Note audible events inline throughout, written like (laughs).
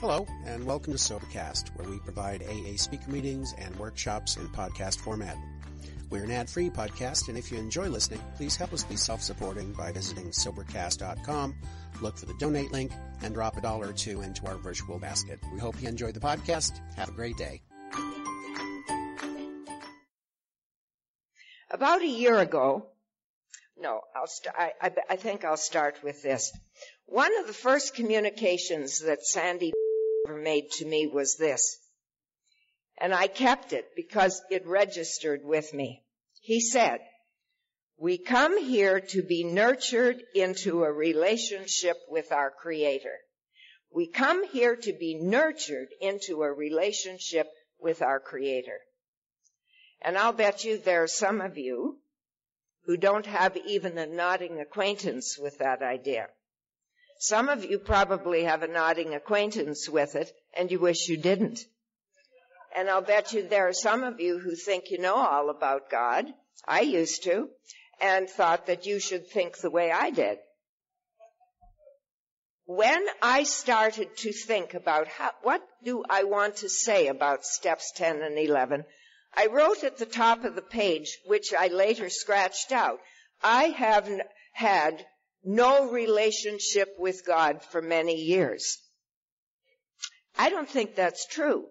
Hello, and welcome to Sobercast, where we provide AA speaker meetings and workshops in podcast format. We're an ad-free podcast, and if you enjoy listening, please help us be self-supporting by visiting Sobercast.com, look for the donate link, and drop a dollar or two into our virtual basket. We hope you enjoy the podcast. Have a great day. About a year ago, no, I'll st- I, I, I think I'll start with this. One of the first communications that Sandy ever made to me was this. And I kept it because it registered with me. He said, we come here to be nurtured into a relationship with our Creator. We come here to be nurtured into a relationship with our Creator. And I'll bet you there are some of you who don't have even a nodding acquaintance with that idea. Some of you probably have a nodding acquaintance with it and you wish you didn't. And I'll bet you there are some of you who think you know all about God. I used to and thought that you should think the way I did. When I started to think about how, what do I want to say about steps 10 and 11, I wrote at the top of the page, which I later scratched out, I have had no relationship with God for many years. I don't think that's true.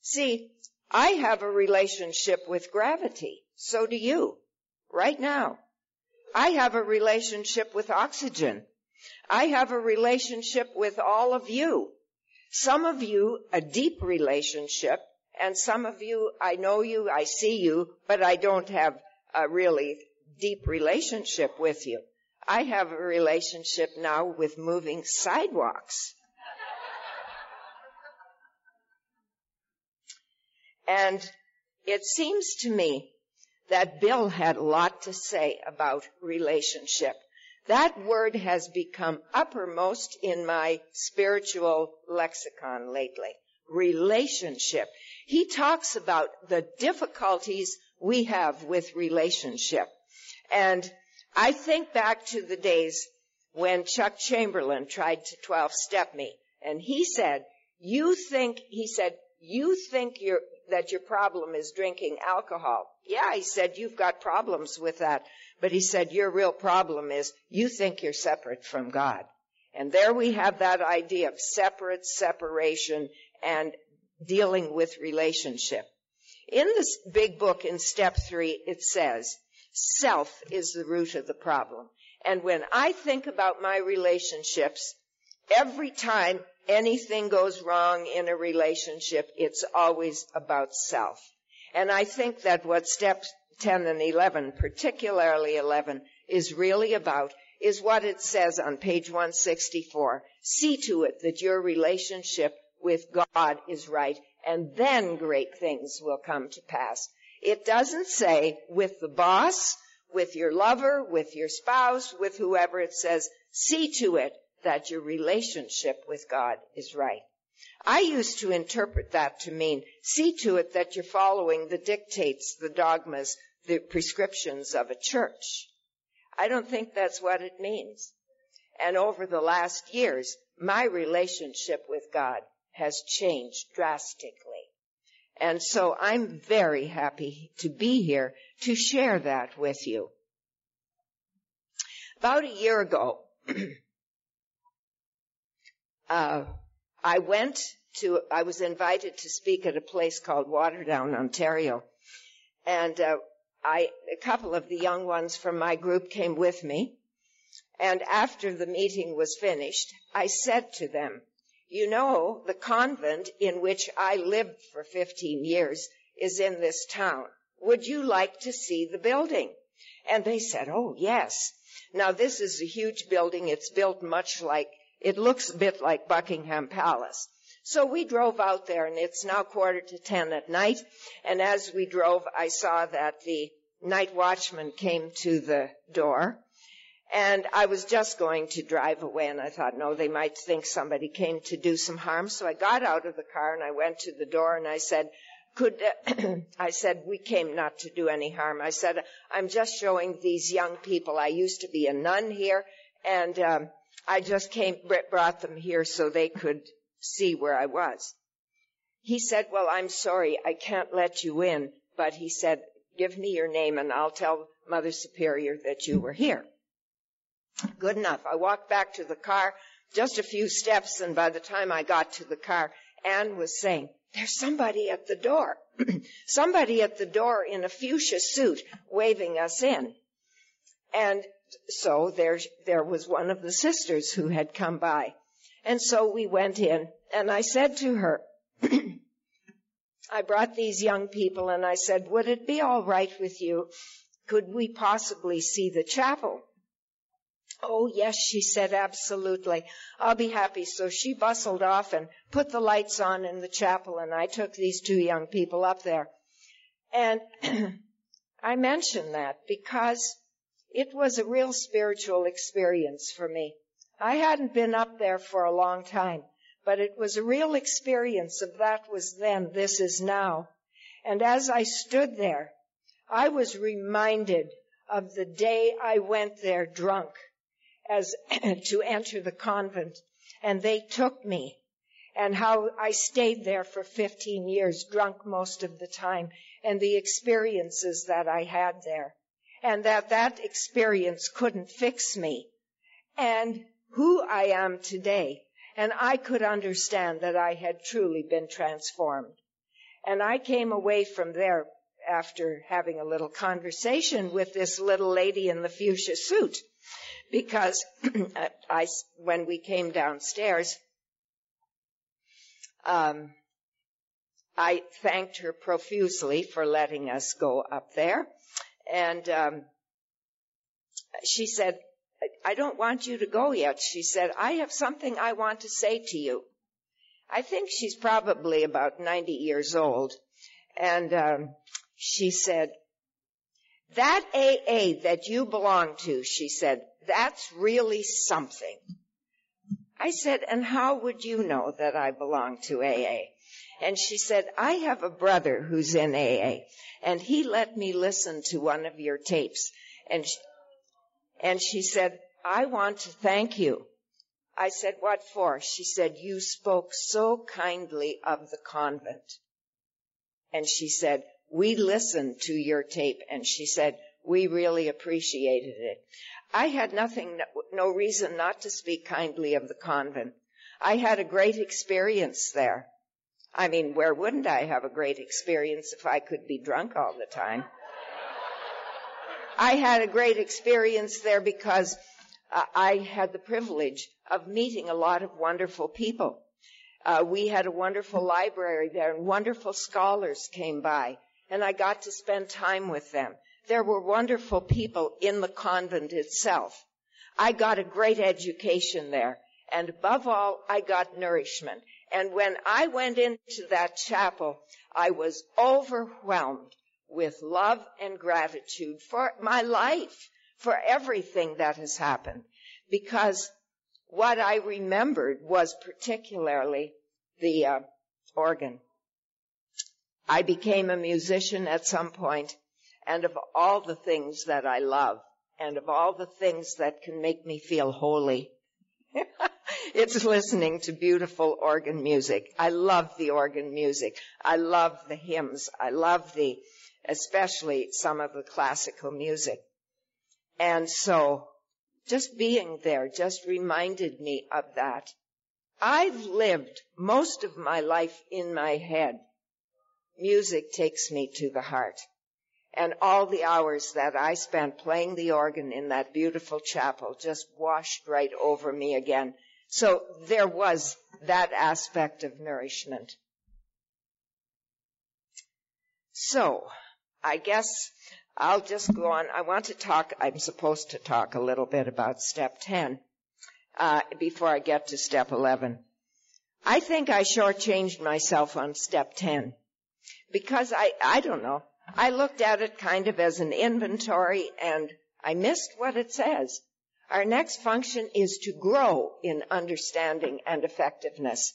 See, I have a relationship with gravity. So do you. Right now. I have a relationship with oxygen. I have a relationship with all of you. Some of you, a deep relationship, and some of you, I know you, I see you, but I don't have a really deep relationship with you. I have a relationship now with moving sidewalks. And it seems to me that Bill had a lot to say about relationship. That word has become uppermost in my spiritual lexicon lately. Relationship. He talks about the difficulties we have with relationship. And I think back to the days when Chuck Chamberlain tried to 12 step me and he said, you think, he said, you think that your problem is drinking alcohol. Yeah, he said, you've got problems with that. But he said, your real problem is you think you're separate from God. And there we have that idea of separate separation and dealing with relationship. In this big book in step three, it says, self is the root of the problem. And when I think about my relationships, every time anything goes wrong in a relationship, it's always about self. And I think that what steps 10 and 11, particularly 11, is really about is what it says on page 164. See to it that your relationship with God is right, and then great things will come to pass. It doesn't say with the boss, with your lover, with your spouse, with whoever. It says, see to it that your relationship with God is right. I used to interpret that to mean, see to it that you're following the dictates, the dogmas, the prescriptions of a church. I don't think that's what it means. And over the last years, my relationship with God has changed drastically. And so I'm very happy to be here to share that with you. About a year ago, (clears throat) uh, I went to, I was invited to speak at a place called Waterdown, Ontario. And uh, I, a couple of the young ones from my group came with me. And after the meeting was finished, I said to them, you know, the convent in which I lived for 15 years is in this town. Would you like to see the building? And they said, oh, yes. Now this is a huge building. It's built much like, it looks a bit like Buckingham Palace. So we drove out there and it's now quarter to ten at night. And as we drove, I saw that the night watchman came to the door and I was just going to drive away and I thought, no, they might think somebody came to do some harm. So I got out of the car and I went to the door and I said, could, uh, (clears throat) I said, we came not to do any harm. I said, I'm just showing these young people. I used to be a nun here and, um, I just came, brought them here so they could see where I was. He said, well, I'm sorry, I can't let you in, but he said, give me your name and I'll tell Mother Superior that you were here. Good enough. I walked back to the car, just a few steps, and by the time I got to the car, Anne was saying, there's somebody at the door. (clears throat) somebody at the door in a fuchsia suit waving us in. And so there, there was one of the sisters who had come by. And so we went in and I said to her, (clears throat) I brought these young people and I said, would it be all right with you? Could we possibly see the chapel? Oh, yes, she said, absolutely. I'll be happy. So she bustled off and put the lights on in the chapel, and I took these two young people up there. And (clears throat) I mention that because it was a real spiritual experience for me. I hadn't been up there for a long time, but it was a real experience of that was then, this is now. And as I stood there, I was reminded of the day I went there drunk as (clears throat) to enter the convent and they took me and how I stayed there for 15 years, drunk most of the time, and the experiences that I had there, and that that experience couldn't fix me, and who I am today, and I could understand that I had truly been transformed. And I came away from there after having a little conversation with this little lady in the fuchsia suit because I, when we came downstairs, um, I thanked her profusely for letting us go up there. And um, she said, I don't want you to go yet. She said, I have something I want to say to you. I think she's probably about 90 years old. And um, she said, that AA that you belong to, she said, that's really something. I said, and how would you know that I belong to AA? And she said, I have a brother who's in AA, and he let me listen to one of your tapes. And she, and she said, I want to thank you. I said, what for? She said, you spoke so kindly of the convent. And she said, we listened to your tape. And she said, we really appreciated it. I had nothing, no reason not to speak kindly of the convent. I had a great experience there. I mean, where wouldn't I have a great experience if I could be drunk all the time? I had a great experience there because uh, I had the privilege of meeting a lot of wonderful people. Uh, we had a wonderful library there and wonderful scholars came by and I got to spend time with them. There were wonderful people in the convent itself. I got a great education there. And above all, I got nourishment. And when I went into that chapel, I was overwhelmed with love and gratitude for my life, for everything that has happened. Because what I remembered was particularly the uh, organ. I became a musician at some point and of all the things that I love and of all the things that can make me feel holy, (laughs) it's listening to beautiful organ music. I love the organ music. I love the hymns. I love the, especially some of the classical music. And so just being there just reminded me of that. I've lived most of my life in my head. Music takes me to the heart and all the hours that I spent playing the organ in that beautiful chapel just washed right over me again. So there was that aspect of nourishment. So I guess I'll just go on. I want to talk, I'm supposed to talk a little bit about step 10 uh, before I get to step 11. I think I shortchanged myself on step 10 because I, I don't know. I looked at it kind of as an inventory and I missed what it says. Our next function is to grow in understanding and effectiveness.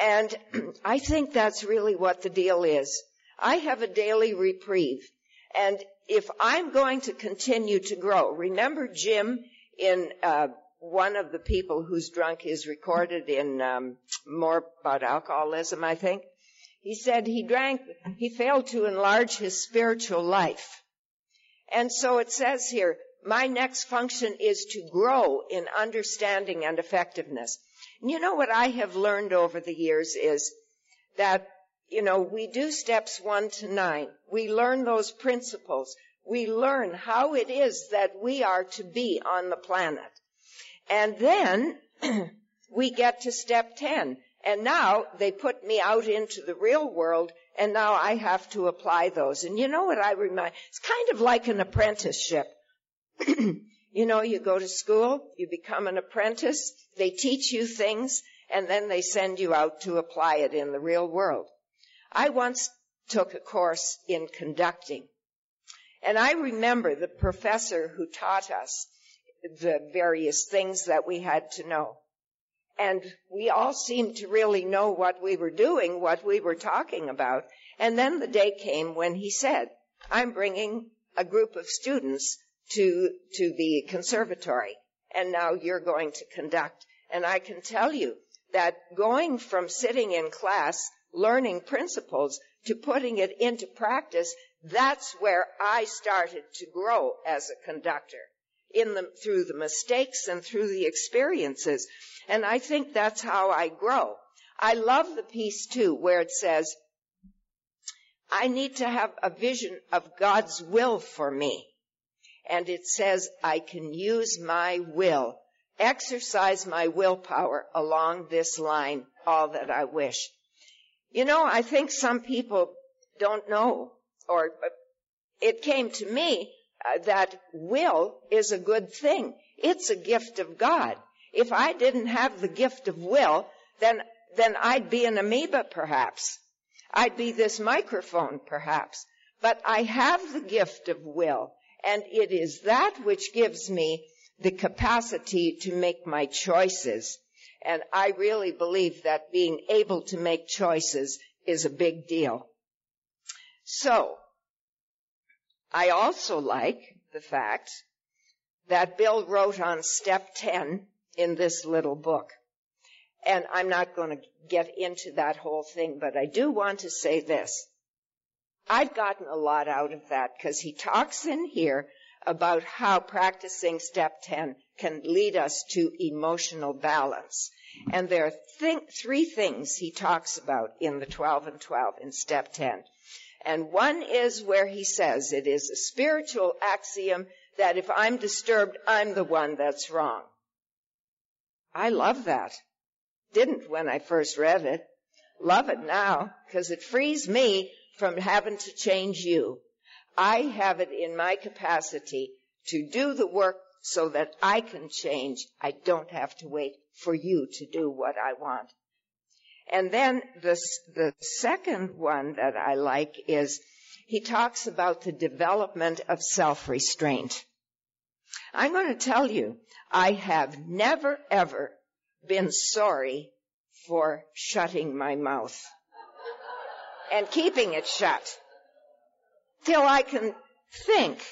And (clears throat) I think that's really what the deal is. I have a daily reprieve. And if I'm going to continue to grow, remember Jim in uh, one of the people who's drunk is recorded in um, more about alcoholism, I think. He said he drank, he failed to enlarge his spiritual life. And so it says here, my next function is to grow in understanding and effectiveness. And you know what I have learned over the years is that, you know, we do steps one to nine. We learn those principles. We learn how it is that we are to be on the planet. And then (clears throat) we get to step 10. And now they put me out into the real world and now I have to apply those. And you know what I remind? It's kind of like an apprenticeship. (clears throat) you know, you go to school, you become an apprentice, they teach you things, and then they send you out to apply it in the real world. I once took a course in conducting. And I remember the professor who taught us the various things that we had to know. And we all seemed to really know what we were doing, what we were talking about. And then the day came when he said, I'm bringing a group of students to, to the conservatory. And now you're going to conduct. And I can tell you that going from sitting in class, learning principles to putting it into practice, that's where I started to grow as a conductor in the, through the mistakes and through the experiences. And I think that's how I grow. I love the piece too where it says, I need to have a vision of God's will for me. And it says, I can use my will, exercise my willpower along this line all that I wish. You know, I think some people don't know, or it came to me Uh, that will is a good thing. It's a gift of God. If I didn't have the gift of will, then, then I'd be an amoeba perhaps. I'd be this microphone perhaps. But I have the gift of will, and it is that which gives me the capacity to make my choices. And I really believe that being able to make choices is a big deal. So, I also like the fact that Bill wrote on step 10 in this little book. And I'm not going to get into that whole thing, but I do want to say this. I've gotten a lot out of that because he talks in here about how practicing step 10 can lead us to emotional balance. And there are th- three things he talks about in the 12 and 12 in step 10. And one is where he says it is a spiritual axiom that if I'm disturbed, I'm the one that's wrong. I love that. Didn't when I first read it. Love it now because it frees me from having to change you. I have it in my capacity to do the work so that I can change. I don't have to wait for you to do what I want. And then the, the second one that I like is he talks about the development of self-restraint. I'm going to tell you, I have never ever been sorry for shutting my mouth and keeping it shut till I can think.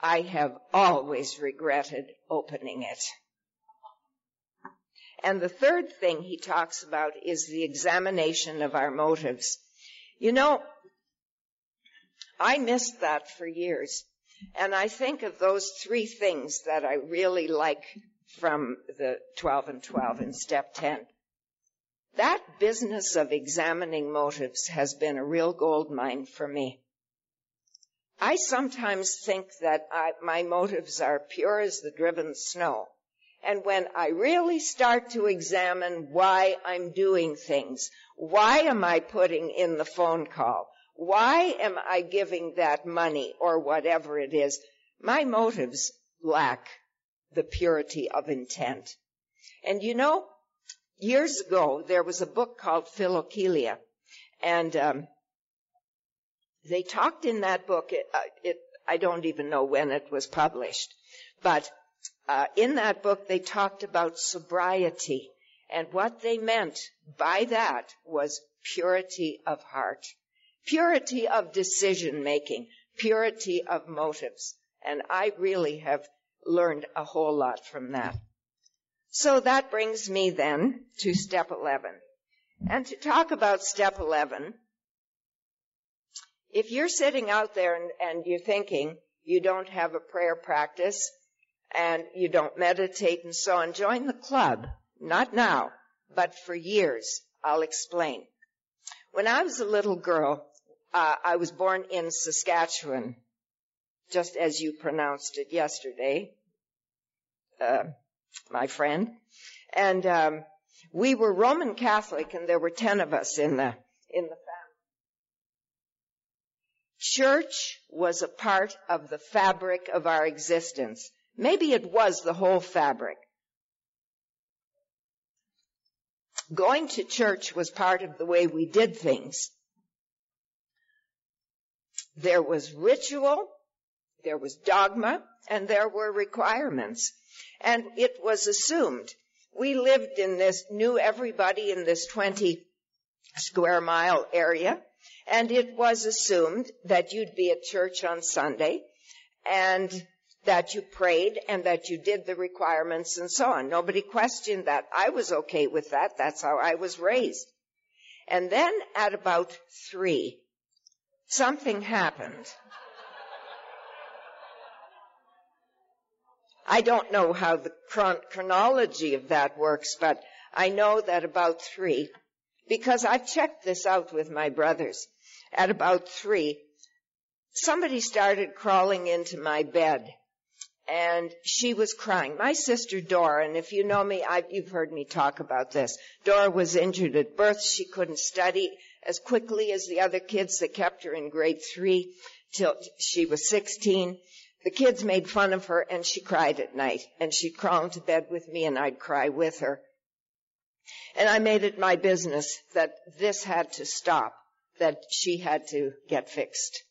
I have always regretted opening it. And the third thing he talks about is the examination of our motives. You know, I missed that for years. And I think of those three things that I really like from the 12 and 12 in step 10. That business of examining motives has been a real gold mine for me. I sometimes think that I, my motives are pure as the driven snow. And when I really start to examine why I'm doing things, why am I putting in the phone call? Why am I giving that money or whatever it is? My motives lack the purity of intent. And you know, years ago, there was a book called Philokalia. And um, they talked in that book, it, uh, it, I don't even know when it was published, but uh, in that book, they talked about sobriety. And what they meant by that was purity of heart, purity of decision making, purity of motives. And I really have learned a whole lot from that. So that brings me then to step 11. And to talk about step 11, if you're sitting out there and, and you're thinking you don't have a prayer practice and you don't meditate and so on, join the club. Not now, but for years. I'll explain. When I was a little girl, uh, I was born in Saskatchewan, just as you pronounced it yesterday, uh, my friend. And um, we were Roman Catholic, and there were ten of us in the in the family. Church was a part of the fabric of our existence. Maybe it was the whole fabric. Going to church was part of the way we did things. There was ritual, there was dogma, and there were requirements. And it was assumed. We lived in this, knew everybody in this 20 square mile area, and it was assumed that you'd be at church on Sunday, and that you prayed and that you did the requirements and so on. Nobody questioned that. I was okay with that. That's how I was raised. And then at about three, something happened. I don't know how the chron- chronology of that works, but I know that about three, because I've checked this out with my brothers, at about three, somebody started crawling into my bed and she was crying. My sister Dora, and if you know me, I've, you've heard me talk about this. Dora was injured at birth. She couldn't study as quickly as the other kids. They kept her in grade three till she was 16. The kids made fun of her and she cried at night and she'd crawl into bed with me and I'd cry with her. And I made it my business that this had to stop, that she had to get fixed.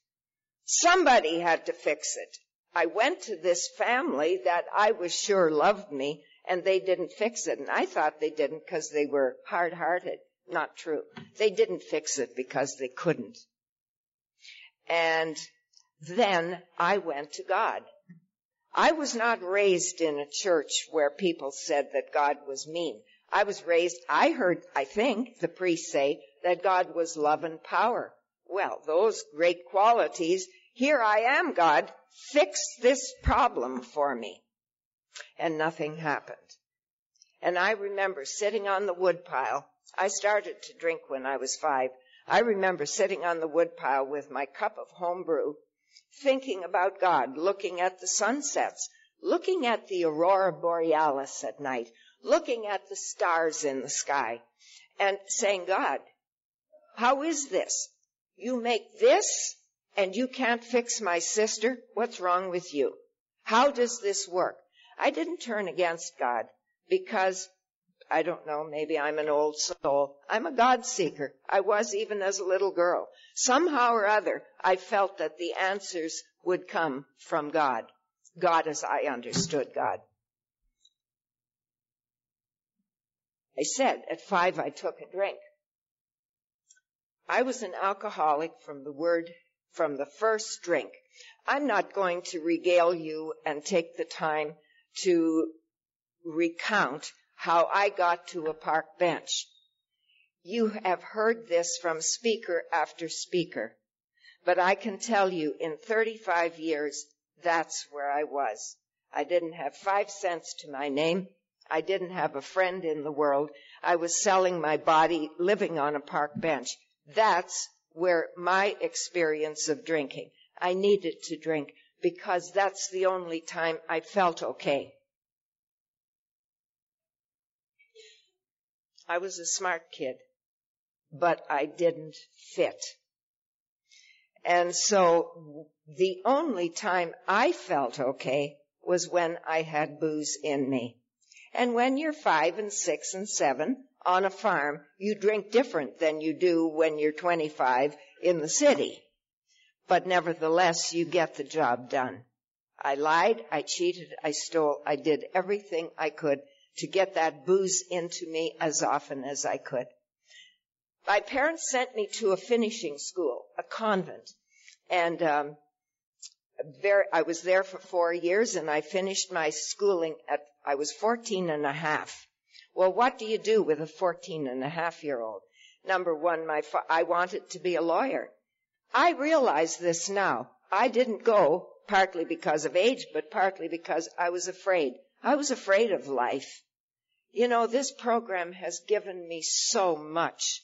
Somebody had to fix it. I went to this family that I was sure loved me and they didn't fix it. And I thought they didn't because they were hard hearted. Not true. They didn't fix it because they couldn't. And then I went to God. I was not raised in a church where people said that God was mean. I was raised, I heard, I think, the priest say that God was love and power. Well, those great qualities, here I am, God, fix this problem for me. And nothing happened. And I remember sitting on the woodpile. I started to drink when I was five. I remember sitting on the woodpile with my cup of home brew, thinking about God, looking at the sunsets, looking at the aurora borealis at night, looking at the stars in the sky, and saying, God, how is this? You make this and you can't fix my sister? What's wrong with you? How does this work? I didn't turn against God because I don't know, maybe I'm an old soul. I'm a God seeker. I was even as a little girl. Somehow or other, I felt that the answers would come from God. God as I understood God. I said at five I took a drink. I was an alcoholic from the word from the first drink. I'm not going to regale you and take the time to recount how I got to a park bench. You have heard this from speaker after speaker, but I can tell you in 35 years, that's where I was. I didn't have five cents to my name. I didn't have a friend in the world. I was selling my body, living on a park bench. That's where my experience of drinking, I needed to drink because that's the only time I felt okay. I was a smart kid, but I didn't fit. And so the only time I felt okay was when I had booze in me. And when you're five and six and seven, on a farm, you drink different than you do when you're 25 in the city. But nevertheless, you get the job done. I lied, I cheated, I stole, I did everything I could to get that booze into me as often as I could. My parents sent me to a finishing school, a convent, and um, very, I was there for four years and I finished my schooling at, I was 14 and a half. Well, what do you do with a 14 and a half year old? Number one, my, I wanted to be a lawyer. I realize this now. I didn't go partly because of age, but partly because I was afraid. I was afraid of life. You know, this program has given me so much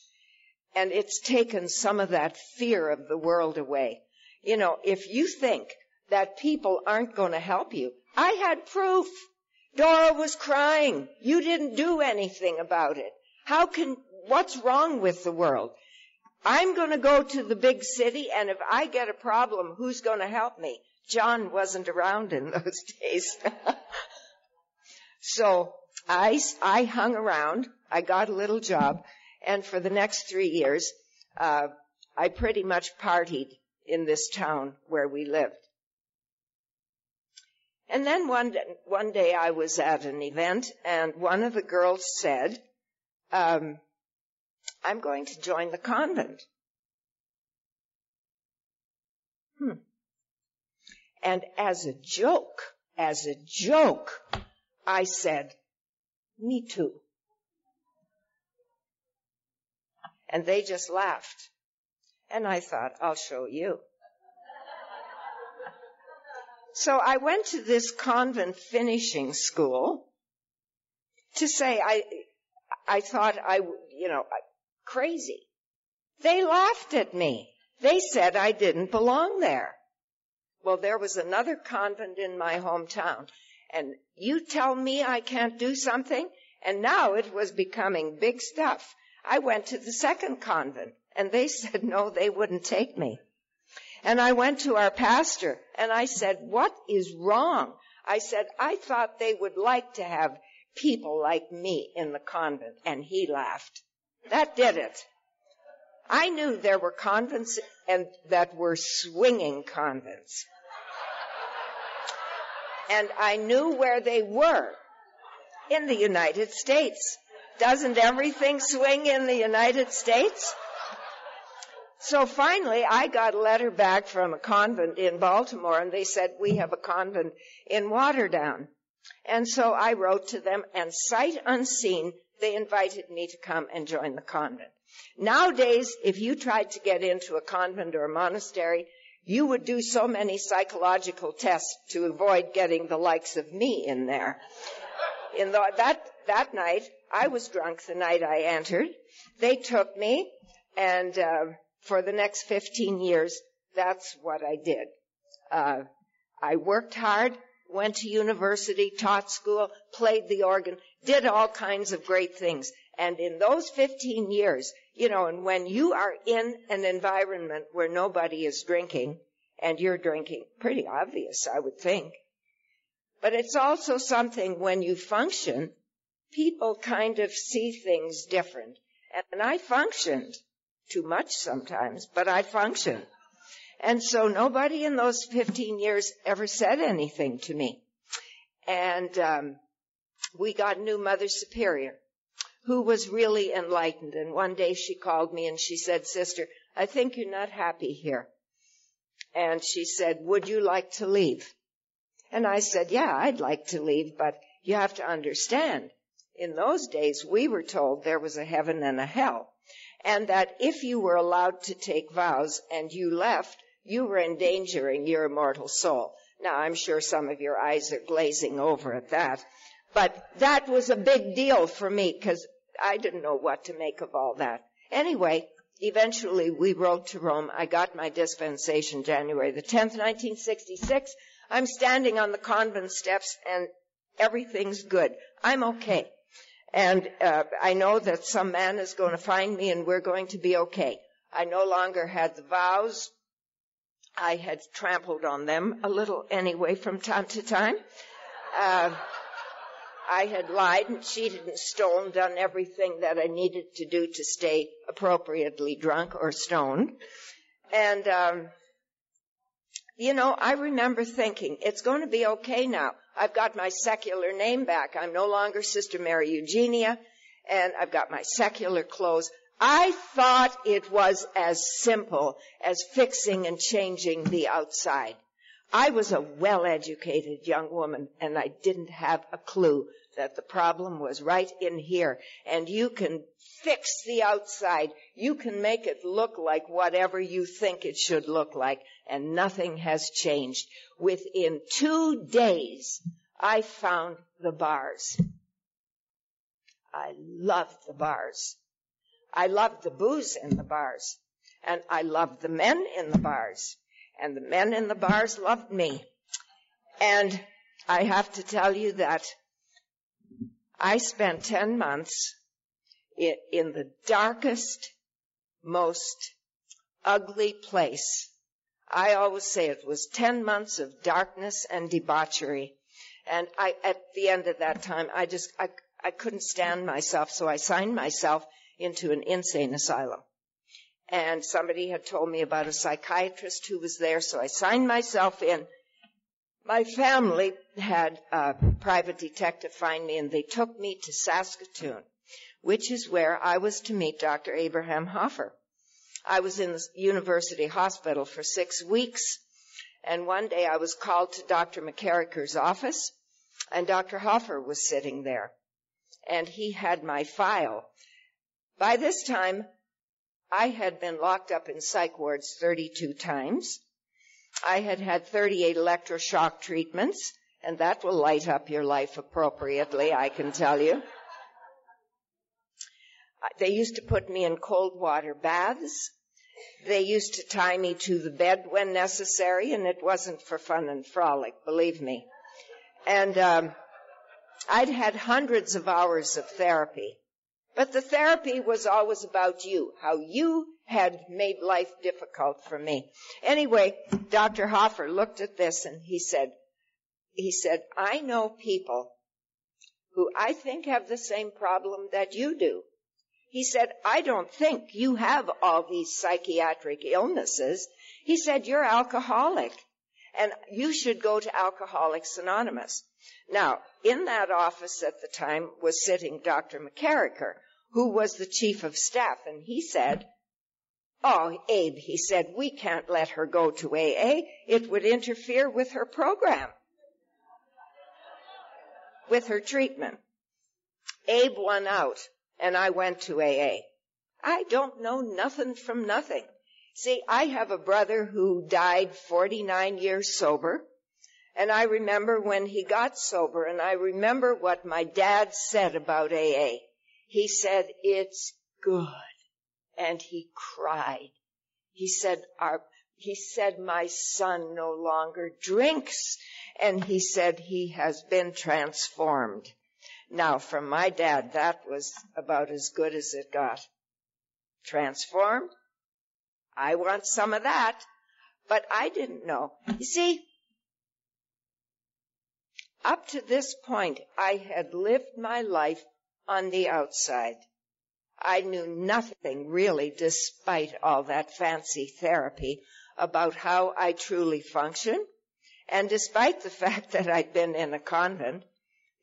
and it's taken some of that fear of the world away. You know, if you think that people aren't going to help you, I had proof. Dora was crying. You didn't do anything about it. How can, what's wrong with the world? I'm going to go to the big city and if I get a problem, who's going to help me? John wasn't around in (laughs) those days. so I, I hung around. I got a little job and for the next three years, uh, I pretty much partied in this town where we lived. And then one, one day I was at an event and one of the girls said, um, I'm going to join the convent. Hmm. And as a joke, as a joke, I said, me too. And they just laughed. And I thought, I'll show you. So I went to this convent finishing school to say I, I thought I, you know, crazy. They laughed at me. They said I didn't belong there. Well, there was another convent in my hometown and you tell me I can't do something and now it was becoming big stuff. I went to the second convent and they (laughs) said no, they wouldn't take me. And I went to our pastor and I said, what is wrong? I said, I thought they would like to have people like me in the convent. And he laughed. That did it. I knew there were convents and that were swinging convents. And I knew where they were in the United States. Doesn't everything swing in the United States? So finally, I got a letter back from a convent in Baltimore and they said, we have a convent in Waterdown. And so I wrote to them and sight unseen, they invited me to come and join the convent. Nowadays, if you tried to get into a convent or a monastery, you would do so many psychological tests to avoid getting the likes of me in there. In the, that, that night, I was drunk the night I entered. They took me and, uh, for the next 15 years, that's what I did. Uh, I worked hard, went to university, taught school, played the organ, did all kinds of great things. And in those 15 years, you know, and when you are in an environment where nobody is drinking, and you're drinking, pretty obvious, I would think. But it's also something when you function, people kind of see things different. And I functioned too much sometimes, but I function. And so nobody in those 15 years ever said anything to me. And um, we got new Mother Superior who was really enlightened. And one day she called me and she said, Sister, I think you're not happy here. And she said, Would you like to leave? And I said, Yeah, I'd like to leave, but you have to understand. In those days, we were told there was a heaven and a hell and that if you were allowed to take vows and you left, you were endangering your immortal soul. Now, I'm sure some of your eyes are glazing over at that, but that was a big deal for me because I didn't know what to make of all that. Anyway, eventually we wrote to Rome. I got my dispensation January the 10th, 1966. I'm standing on the convent steps and everything's good. I'm okay. And uh, I know that some man is going to find me and we're going to be okay. I no longer had the vows. I had trampled on them a little anyway from time to time. Uh, I had lied and cheated and stolen, done everything that I needed to do to stay appropriately drunk or stoned. And, um, you know, I remember thinking, it's going to be okay now. I've got my secular name back. I'm no longer Sister Mary Eugenia, and I've got my secular clothes. I thought it was as simple as fixing and changing the outside. I was a well-educated young woman and I didn't have a clue that the problem was right in here. And you can fix the outside. You can make it look like whatever you think it should look like. And nothing has changed. Within two days, I found the bars. I loved the bars. I loved the booze in the bars. And I loved the men in the bars. And the men in the bars loved me. And I have to tell you that I spent 10 months in, the darkest, most ugly place. I always say it was 10 months of darkness and debauchery. And I, at the end of that time, I just, I, I couldn't stand myself, so I signed myself into an insane asylum. And somebody had told me about a psychiatrist who was there, so I signed myself in. My family had a private detective find me and they took me to Saskatoon, which is where I was to meet Dr. Abraham Hoffer. I was in the university hospital for six weeks and one day I was called to Dr. McCarriker's office and Dr. Hoffer was sitting there and he had my file. By this time, I had been locked up in psych wards 32 times. I had had 38 electroshock treatments, and that will light up your life appropriately, I can tell you. They used to put me in cold water baths. They used to tie me to the bed when necessary, and it wasn't for fun and frolic, believe me. And um, I'd had hundreds of hours of therapy. But the therapy was always about you, how you had made life difficult for me. Anyway, Dr. Hoffer looked at this and he said, he said, I know people who I think have the same problem that you do. He said, I don't think you have all these psychiatric illnesses. He said, you're alcoholic and you should go to Alcoholics Anonymous. Now, in that office at the time was sitting Dr. McCarricker, who was the chief of staff, and he said, Oh, Abe, he said, we can't let her go to AA. It would interfere with her program, with her treatment. Abe won out, and I went to AA. I don't know nothing from nothing. See, I have a brother who died 49 years sober. And I remember when he got sober and I remember what my dad said about AA. He said, it's good. And he cried. He said, our, he said, my son no longer drinks. And he said, he has been transformed. Now, from my dad, that was about as good as it got. Transformed? I want some of that. But I didn't know. You see, up to this point, I had lived my life on the outside. I knew nothing really, despite all that fancy therapy, about how I truly function. And despite the (laughs) fact that I'd been in a convent,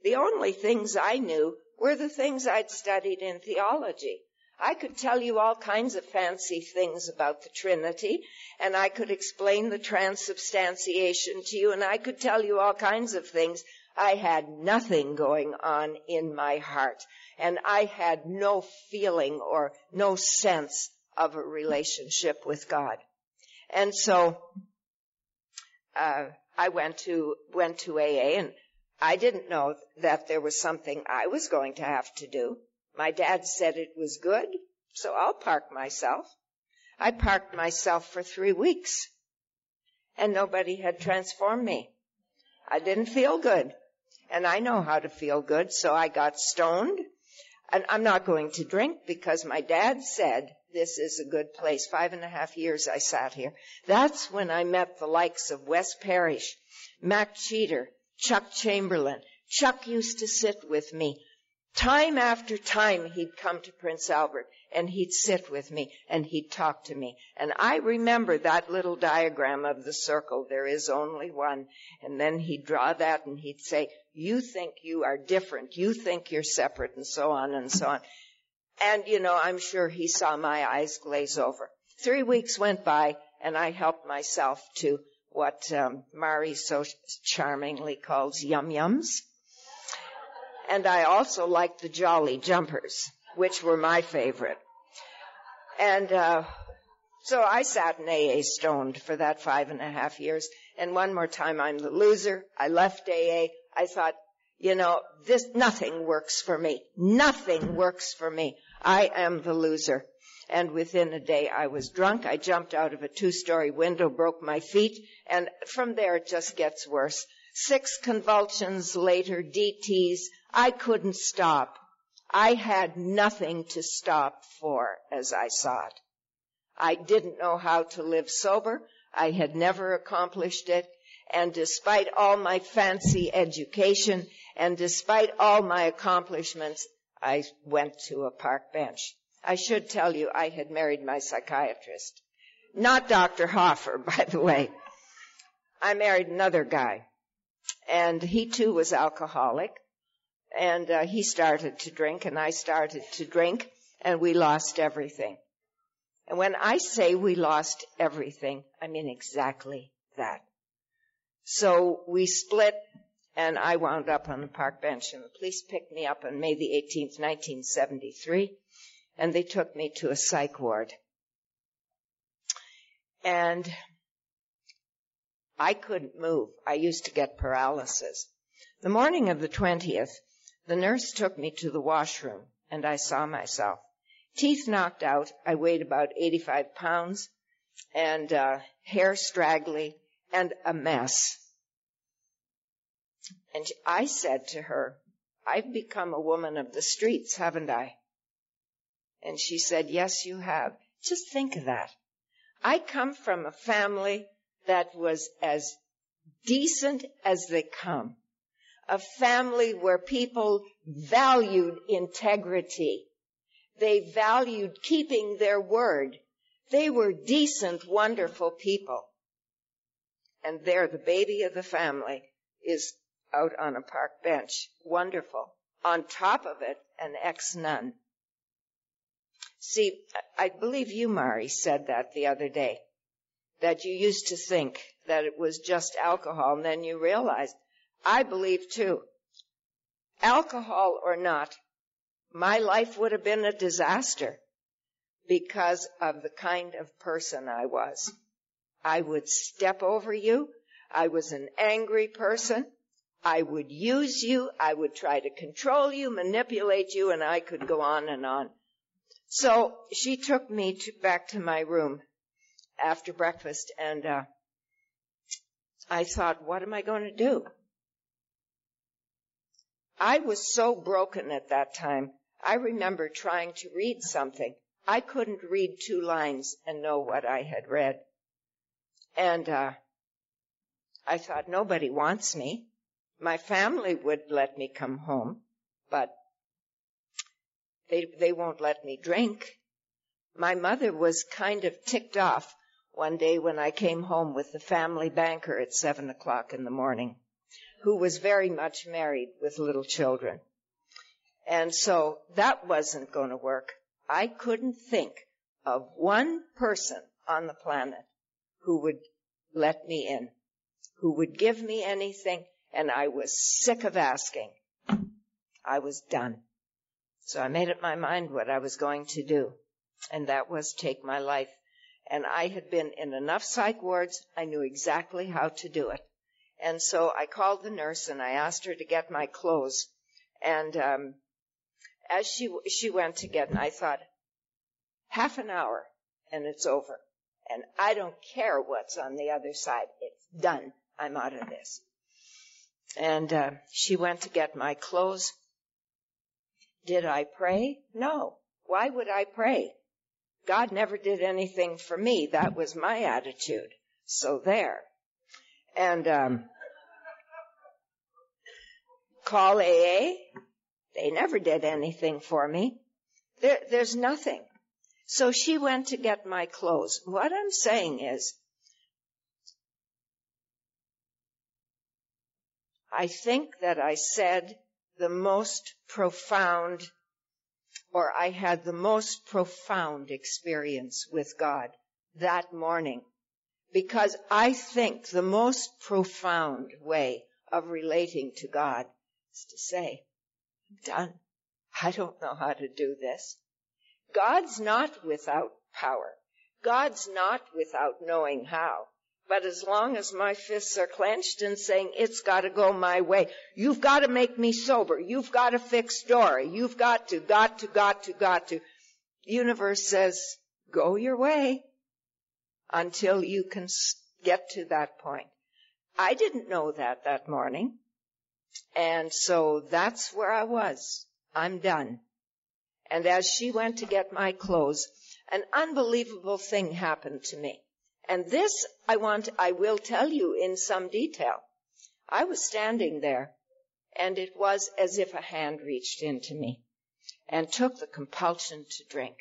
the only things I knew were the things I'd studied in theology. I could tell you all kinds of fancy things about the Trinity, and I could explain the transubstantiation to you, and I could tell you all kinds of things. I had nothing going on in my heart, and I had no feeling or no sense of a relationship with God. And so, uh, I went to, went to AA, and I didn't know that there was something I was going to have to do. My dad said it was good, so I'll park myself. I parked myself for three weeks and nobody had transformed me. I didn't feel good and I know how to feel good, so I got stoned and I'm not going to drink because my dad said this is a good place. Five and a half years I sat here. That's when I met the likes of Wes Parrish, Mac Cheater, Chuck Chamberlain. Chuck used to sit with me Time after time he'd come to Prince Albert and he'd sit with me and he'd talk to me. And I remember that little diagram of the circle. There is only one. And then he'd draw that and he'd say, you think you are different. You think you're separate and so on and so on. And you know, I'm sure he saw my eyes glaze over. Three weeks went by and I helped myself to what um, Mari so charmingly calls yum yums. And I also liked the Jolly Jumpers, which were my favorite. And uh, so I sat in AA stoned for that five and a half years. And one more time, I'm the loser. I left AA. I thought, you know, this, nothing works for me. Nothing works for me. I am the loser. And within a day I was drunk. I jumped out of a two-story window, broke my feet, and from there it just gets worse. Six convulsions later, DTs. I couldn't stop. I had nothing to stop for as I saw it. I didn't know how to live sober. I had never accomplished it. And despite all my fancy education and despite all my accomplishments, I went to a park bench. I should tell you I had married my psychiatrist. Not Dr. Hoffer, (laughs) by the way. I married another guy. And he too was alcoholic. And uh, he started to drink and I started to drink and we lost everything. And when I say we lost everything, I mean exactly that. So we split and I wound up on the park bench and the police picked me up on May the 18th, 1973 and they took me to a psych ward. And I couldn't move. I used to get paralysis. The morning of the 20th, the nurse took me to the washroom and I saw myself. Teeth knocked out. I weighed about 85 pounds and uh, hair straggly and a mess. And I said to her, I've become a woman of the streets, haven't I? And she said, yes, you have. Just think of that. I come from a family that was as decent as they come. A family where people valued integrity. They valued keeping their word. They were decent, wonderful people. And there, the baby of the family is out on a park bench. Wonderful. On top of it, an ex-nun. See, I believe you, Mari, said that the other day. That you used to think that it was just alcohol and then you realized. I believe too. Alcohol or not, my life would have been a disaster because of the kind of person I was. I would step over you. I was an angry person. I would use you. I would try to control you, manipulate you, and I could go on and on. So she took me to, back to my room after breakfast and, uh, I thought, what am I going to do? I was so broken at that time. I remember trying to read something. I couldn't read two lines and know what I had read. And, uh, I thought nobody wants me. My family would let me come home, but they, they won't let me drink. My mother was kind of ticked off one day when I came home with the family banker at seven o'clock in the morning, who was very much married with little children. And so that wasn't going to work. I couldn't think of one person on the planet who would let me in, who would give me anything, and I was sick of asking. I was done. So I made up my mind what I was going to do, and that was take my life. And I had been in enough psych wards, I knew exactly how to do it. And so I called the nurse and I asked her to get my clothes. And um, as she she went to get, and I thought, half an hour and it's over. And I don't care what's on the other side. It's done. I'm out of this. And uh, she went to get my clothes. Did I pray? No. Why would I pray? God never did anything for me. That was my attitude. So there. And um, call AA. They never did anything for me. There, there's nothing. So she went to get my clothes. What I'm saying is, I think that I said the most profound, or I had the most profound experience with God that morning Because I think the most profound way of relating to God is to say, I'm done. I don't know how to do this. God's not without power. God's not without knowing how. But as long as my fists are clenched and saying, it's gotta go my way, you've gotta make me sober, you've gotta fix Dory, you've got to, got to, got to, got to. Universe says, go your way until you can get to that point. I didn't know that that morning. And so that's where I was. I'm done. And as she went to get my clothes, an unbelievable thing happened to me. And this I want, I will tell you in some detail. I was standing there and it was as if a hand reached into me and took the compulsion to drink.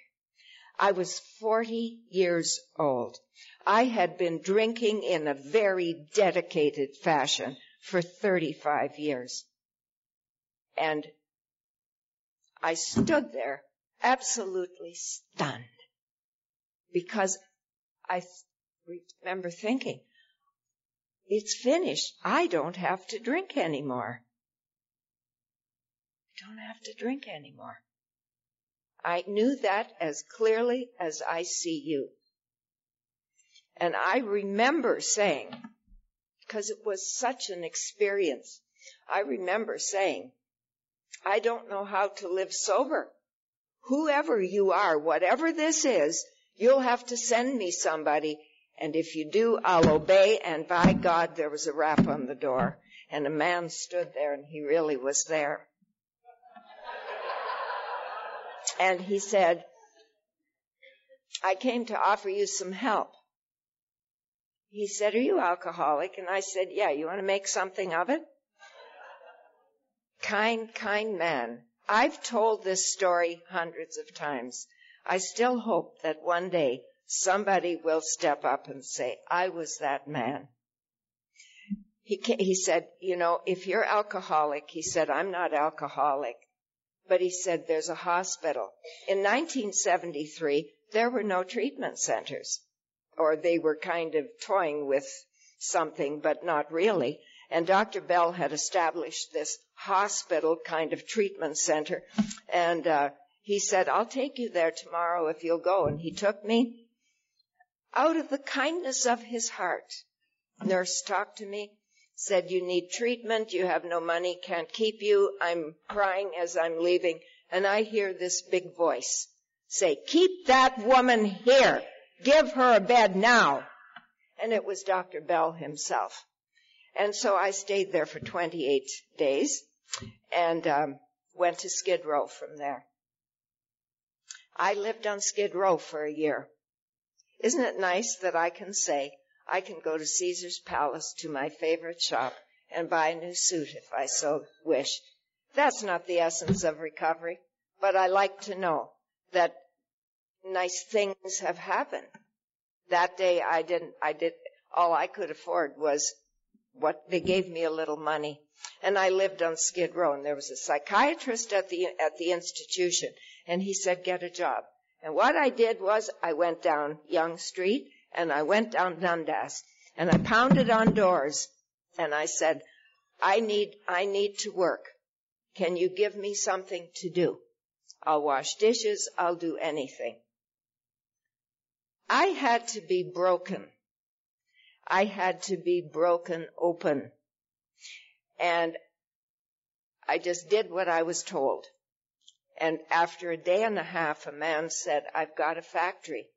I was 40 years old. I had been drinking in a very dedicated fashion for 35 years. And I stood there absolutely stunned because I remember thinking, it's finished. I don't have to drink anymore. I don't have to drink anymore. I knew that as clearly as I see you. And I remember saying, because it was such an experience, I remember saying, I don't know how to live sober. Whoever you are, whatever this is, you'll have to send me somebody and if you do, I'll obey. And by God, there was a rap on the door. And a man stood there, and he really was there. And he said, I came to offer you some help. He said, Are you alcoholic? And I said, Yeah, you want to make something of it? Kind, kind man. I've told this story hundreds of times. I still hope that one day somebody will step up and say, I was that man. He, he said, you know, if you're alcoholic, he said, I'm not alcoholic. But he said, there's a hospital. In 1973, there were no treatment centers. Or they were kind of toying with something, but not really. And Dr. Bell had established this hospital kind of treatment center. And, uh, he said, I'll take you there tomorrow if you'll go. And he took me out of the kindness of his heart. Nurse talked to me, said, you need treatment, you have no money, can't keep you. I'm crying as I'm leaving, and I hear this big voice say, keep that woman here. Give her a bed now. And it was Dr. Bell himself. And so I stayed there for 28 days and um, went to Skid Row from there. I lived on Skid Row for a year. Isn't it nice that I can say I can go to Caesar's Palace to my favorite shop and buy a new suit if I so wish? That's not the essence of recovery, but I like to know that nice things have happened. That day I didn't, I did, all I could afford was what they gave me a little money and I lived on Skid Row and there was a psychiatrist at the, at the institution and he said, get a job. And what I did was I went down Yonge Street and I went down Dundas and I pounded on doors and I said, I need, I need to work. Can you give me something to do? I'll wash dishes. I'll do anything. I had to be broken. I had to be broken open. And I just did what I was told. And after a day and a half, a man said, I've got a factory.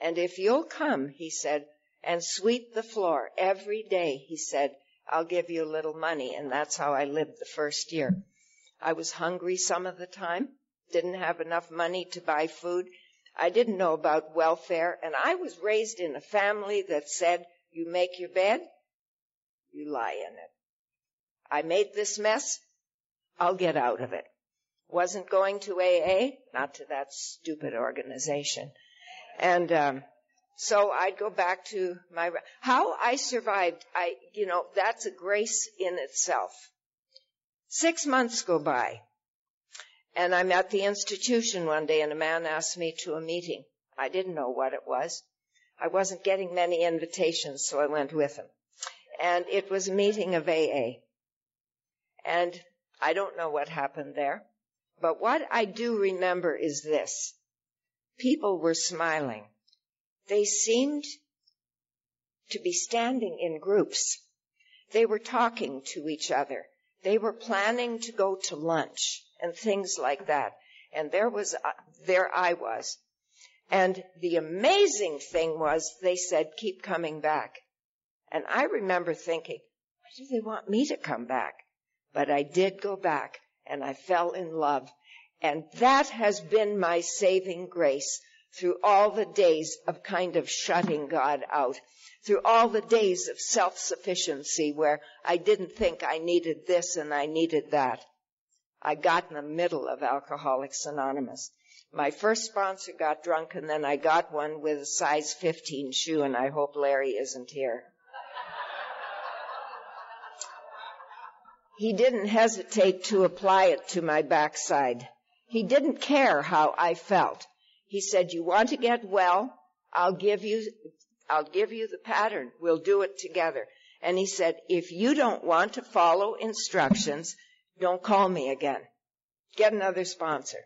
And if you'll come, he said, and sweep the floor every day, he said, I'll give you a little money. And that's how I lived the first year. I was hungry some of the time, didn't have enough money to buy food. I didn't know about welfare. And I was raised in a family that said, you make your bed, you lie in it. I made this mess, I'll get out of it wasn't going to AA, not to that stupid organization. And um, so I'd go back to my how I survived. I, you know, that's a grace in itself. Six months go by, and I'm at the institution one day, and a man asked me to a meeting. I didn't know what it was. I wasn't getting many invitations, so I went with him. And it was a meeting of AA. And I don't know what happened there, but what I do remember is this. People were smiling. They seemed to be standing in groups. They were talking to each other. They were planning to go to lunch and things like that. And there was, uh, there I was. And the amazing thing was they said, keep coming back. And I remember thinking, why do they want me to come back? But I did go back and I fell in love. And that has been my saving grace through all the days of kind of shutting God out, through all the days of self-sufficiency where I didn't think I needed this and I needed that. I got in the middle of Alcoholics Anonymous. My first sponsor got drunk and then I got one with a size 15 shoe and I hope Larry isn't here. He didn't hesitate to apply it to my backside. He didn't care how I felt. He said, you want to get well? I'll give you, I'll give you the pattern. We'll do it together. And he said, if you don't want to follow instructions, don't call me again. Get another sponsor.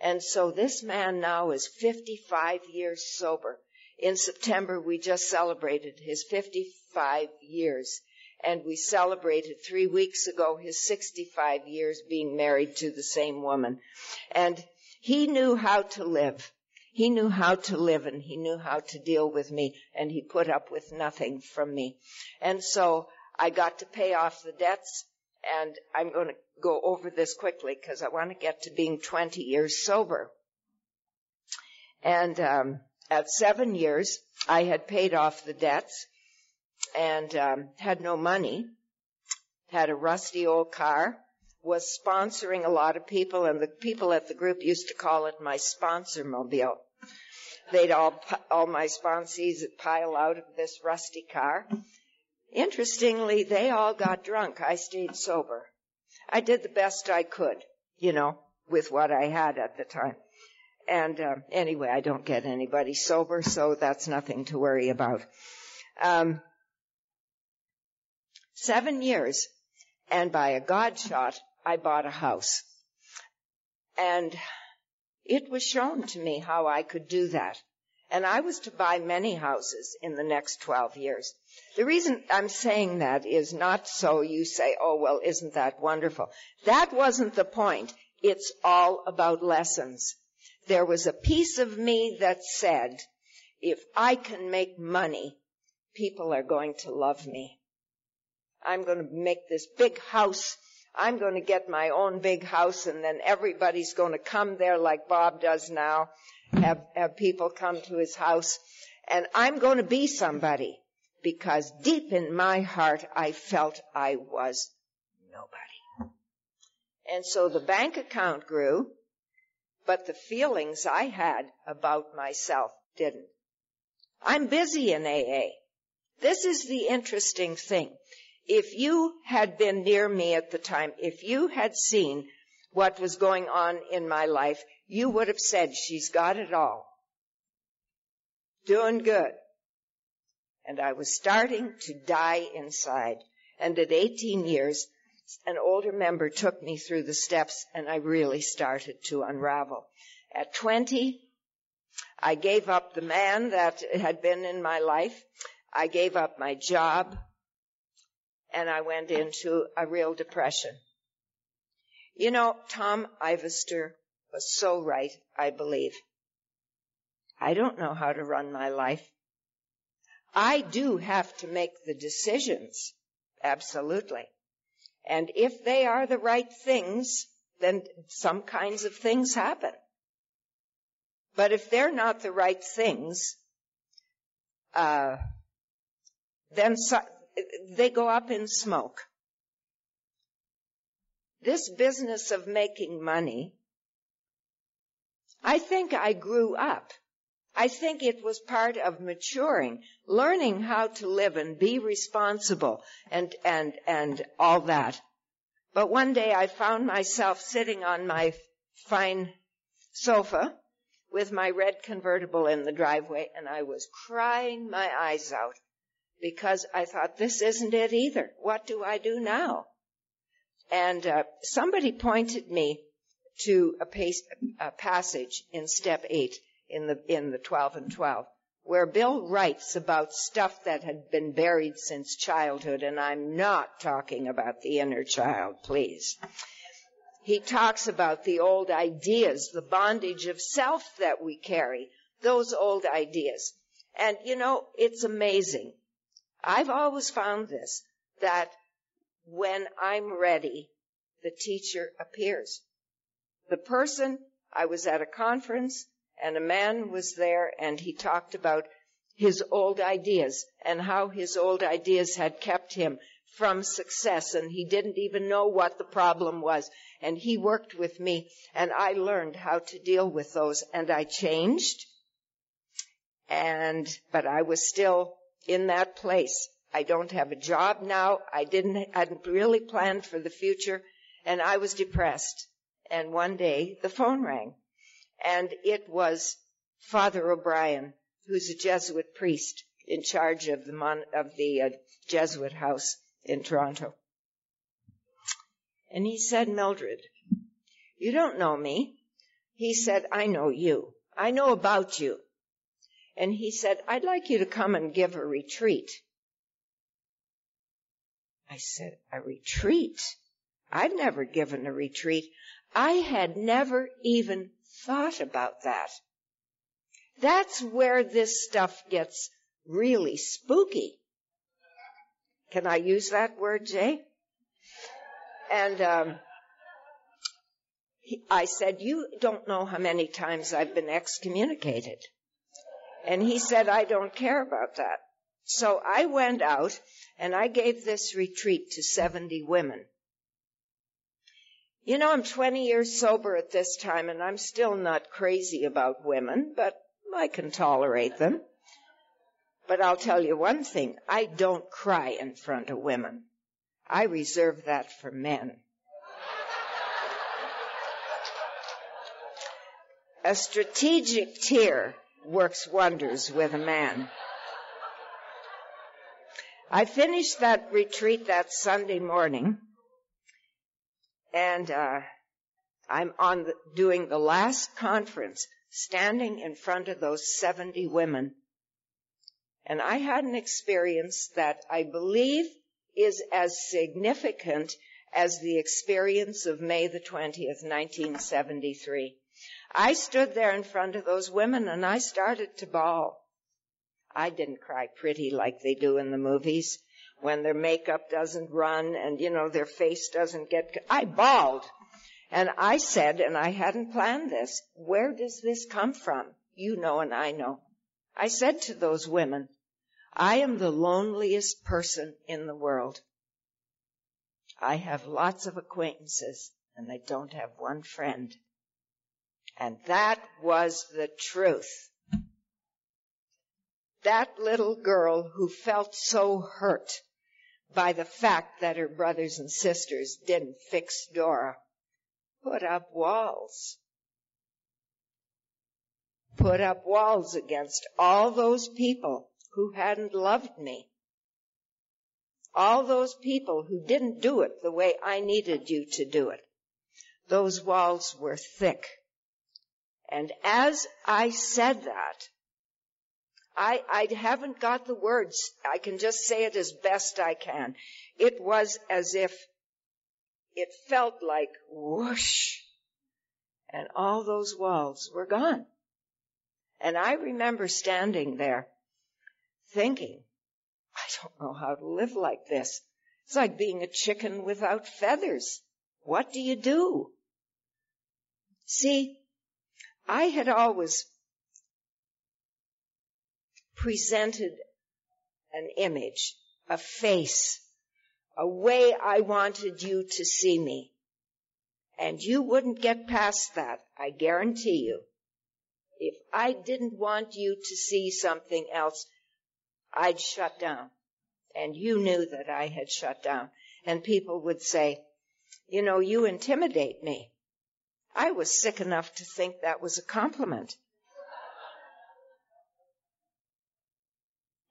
And so this man now is 55 years sober. In September, we just celebrated his 55 years. And we celebrated three weeks ago his 65 years being married to the same woman. And he knew how to live. He knew how to live and he knew how to deal with me and he put up with nothing from me. And so I got to pay off the debts and I'm going to go over this quickly because I want to get to being 20 years sober. And um, at seven years, I had paid off the debts and um, had no money, had a rusty old car, was sponsoring a lot of people, and the people at the group used to call it my sponsor mobile. They'd all, all my sponsees pile out of this rusty car. Interestingly, they all got drunk. I stayed sober. I did the best I could, you know, with what I had at the time. And uh, anyway, I don't get anybody sober, so that's nothing to worry about. Um, seven years, and by a God shot, I bought a house. And it was shown to me how I could do that. And I was to buy many houses in the next 12 years. The reason I'm saying that is not so you say, oh, well, isn't that wonderful? That wasn't the point. It's all about lessons. There was a piece of me that said, if I can make money, people are going to love me. I'm going to make this big house. I'm going to get my own big house and then everybody's going to come there like Bob does now, have, have people come to his house and I'm going to be somebody because deep in my heart I felt I was nobody. And so the bank account grew, but the feelings I had about myself didn't. I'm busy in AA. This is the interesting thing if you had been near me at the time, if you had seen what was going on in my life, you would have said, she's got it all. Doing good. And I was starting to die inside. And at 18 years, an older member took me through the steps and I really started to unravel. At 20, I gave up the man that had been in my life. I gave up my job and I went into a real depression. You know, Tom Ivester was so right, I believe. I don't know how to run my life. I do have to make the decisions. Absolutely. And if they are the right things, then some kinds of things happen. But if they're not the right things, uh, then so, they go up in smoke. This business of making money, I think I grew up. I think it was part of maturing, learning how to live and be responsible and, and, and all that. But one day I found myself sitting on my fine sofa with my red convertible in the driveway and I was crying my eyes out because I thought, this isn't it either. What do I do now? And uh, somebody pointed me to a, pace, a passage in step eight in the, in the 12 and 12 where Bill writes about stuff that had been buried since childhood, and I'm not talking about the inner child, please. He talks about the old ideas, the bondage of self that we carry, those old ideas. And you know, it's amazing. I've always found this, that when I'm ready, the teacher appears. The person, I was at a conference and a man was there and he talked about his old ideas and how his old ideas had kept him from success and he didn't even know what the problem was. And he worked with me and I learned how to deal with those and I changed. And, but I was still in that place. I don't have a job now. I didn't, hadn't really planned for the future and I was depressed. And one day the phone rang and it was Father O'Brien, who's a Jesuit priest in charge of the mon- of the uh, Jesuit house in Toronto. And he said, Mildred, you don't know me. He said, I know you. I know about you. And he said, I'd like you to come and give a retreat. I said, a retreat? I'd never given a retreat. I had never even thought about that. That's where this stuff gets really spooky. Can I use that word, Jay? And um, I said, You don't know how many times I've been excommunicated. And he said, I don't care about that. So I went out and I gave this retreat to 70 women. You know, I'm 20 years sober at this time and I'm still not crazy about women, but I can tolerate them. But I'll tell you one thing, I don't cry in front of women. I reserve that for men. A strategic tear works wonders with a man. I finished that retreat that Sunday morning and uh, I'm on the, doing the last conference, standing in front of those 70 women. And I had an experience that I believe is as significant as the experience of May the 20th, 1973. I stood there in front of those women and I started to bawl. I didn't cry pretty like they do in the movies when their makeup doesn't run and, you know, their face doesn't get, I bawled. And I said, and I hadn't planned this, where does this come from? You know and I know. I said to those women, I am the loneliest person in the world. I have lots of acquaintances and I don't have one friend. And that was the truth. That little girl who felt so hurt by the fact that her brothers and sisters didn't fix Dora. Put up walls. Put up walls against all those people who hadn't loved me. All those people who didn't do it the way I needed you to do it. Those walls were thick. And as I said that, I, I haven't got the words. I can just say it as best I can. It was as if it felt like whoosh, and all those walls were gone. And I remember standing there thinking, I don't know how to live like this. It's like being a chicken without feathers. What do you do? See, I had always presented an image, a face, a way I wanted you to see me. And you wouldn't get past that, I guarantee you. If I didn't want you to see something else, I'd shut down. And you knew that I had shut down. And people would say, you know, you intimidate me. I was sick enough to think that was a compliment.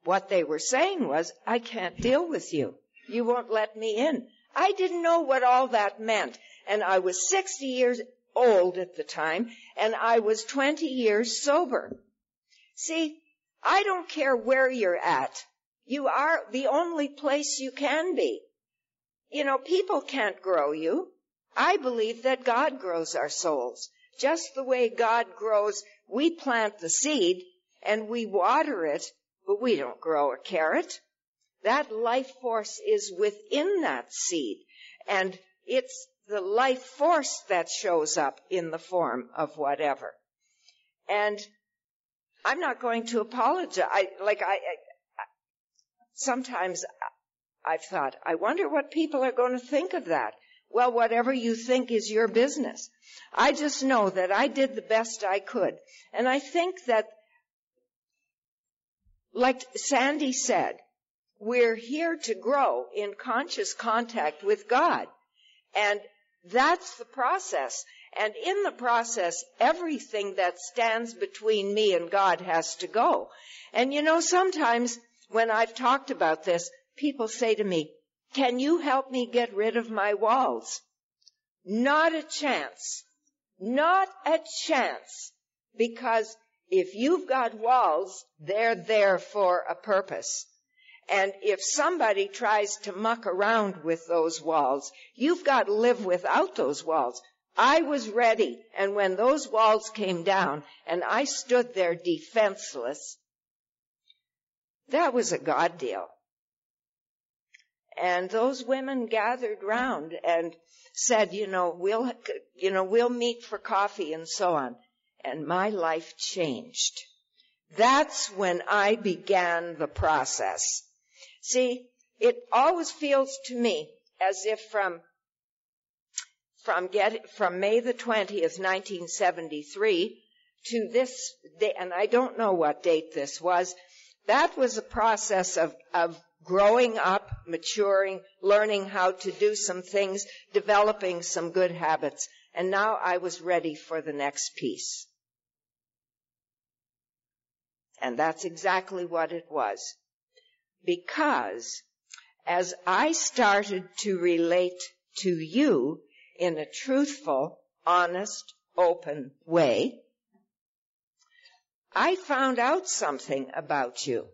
What they were saying was, I can't deal with you. You won't let me in. I didn't know what all that meant. And I was 60 years old at the time, and I was 20 years sober. See, I don't care where you're at. You are the only place you can be. You know, people can't grow you. I believe that God grows our souls. Just the way God grows, we plant the seed and we water it, but we don't grow a carrot. That life force is within that seed. And it's the life force that shows up in the form of whatever. And I'm not going to apologize. I, like I, I sometimes I've thought, I wonder what people are going to think of that. Well, whatever you think is your business. I just know that I did the best I could. And I think that, like Sandy said, we're here to grow in conscious contact with God. And that's the process. And in the process, everything that stands between me and God has to go. And you know, sometimes when I've talked about this, people say to me, can you help me get rid of my walls? Not a chance. Not a chance. Because if you've got walls, they're there for a purpose. And if somebody tries to muck around with those walls, you've got to live without those walls. I was ready, and when those walls came down and I stood there defenseless, that was a God deal. And those women gathered round and said, you know, we'll, you know, we'll meet for coffee and so on. And my life changed. That's when I began the process. See, it always feels to me as if from from get from May the 20th, 1973 to this day, and I don't know what date this was, that was a process of, of growing up, maturing, learning how to do some things, developing some good habits. And now I was ready for the next piece. And that's exactly what it was. Because as I started to relate to you in a truthful, honest, open way, I found out something about you.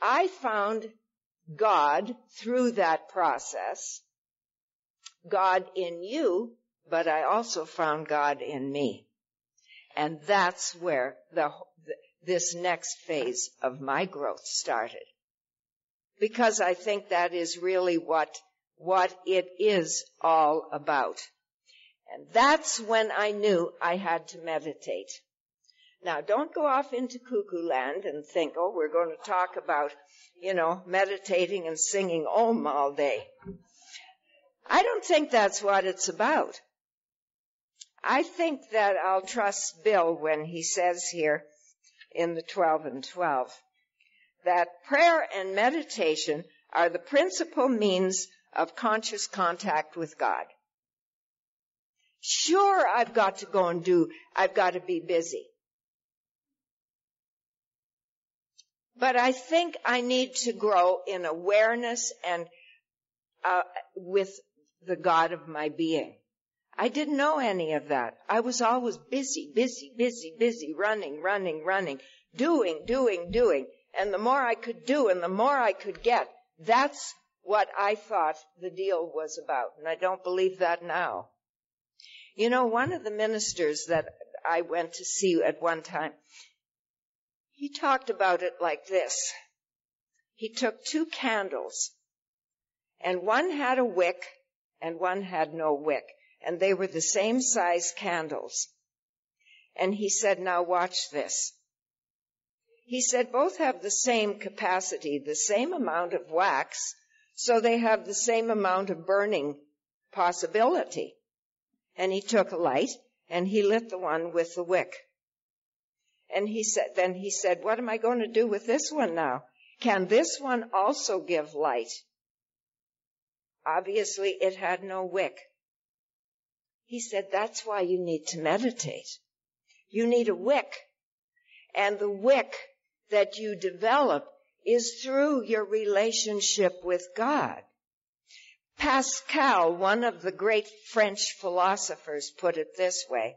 I found God through that process, God in you, but I also found God in me. And that's where the, this next phase of my growth started. Because I think that is really what, what it is all about. And that's when I knew I had to meditate. Now, don't go off into cuckoo land and think, oh, we're going to talk about, you know, meditating and singing Om all day. I don't think that's what it's about. I think that I'll trust Bill when he says here in the 12 and 12 that prayer and meditation are the principal means of conscious contact with God. Sure, I've got to go and do, I've got to be busy. But I think I need to grow in awareness and uh, with the God of my being. I didn't know any of that. I was always busy, busy, busy, busy, running, running, running, doing, doing, doing. And the more I could do and the more I could get, that's what I thought the deal was about. And I don't believe that now. You know, one of the ministers that I went to see at one time, he talked about it like this. He took two candles, and one had a wick and one had no wick, and they were the same size candles. And he said, now watch this. He said both have the same capacity, the same amount of wax, so they have the same amount of burning possibility. And he took a light and he lit the one with the wick. And he said, then he said, what am I going to do with this one now? Can this one also give light? Obviously it had no wick. He said, that's why you need to meditate. You need a wick. And the wick that you develop is through your relationship with God. Pascal, one of the great French philosophers, put it this way.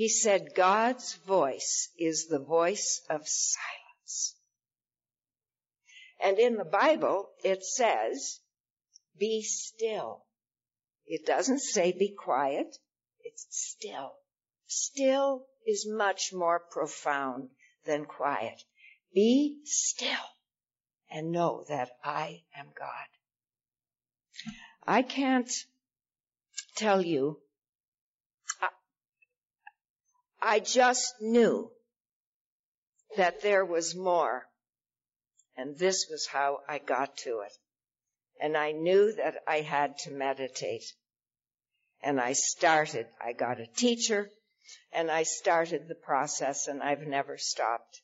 He said, God's voice is the voice of silence. And in the Bible, it says, be still. It doesn't say be quiet. It's still. Still is much more profound than quiet. Be still and know that I am God. I can't tell you. I, just knew that there was more. And this was how I got to it. And I knew that I had to meditate. And I started, I got a teacher, and I started the process, and I've never stopped.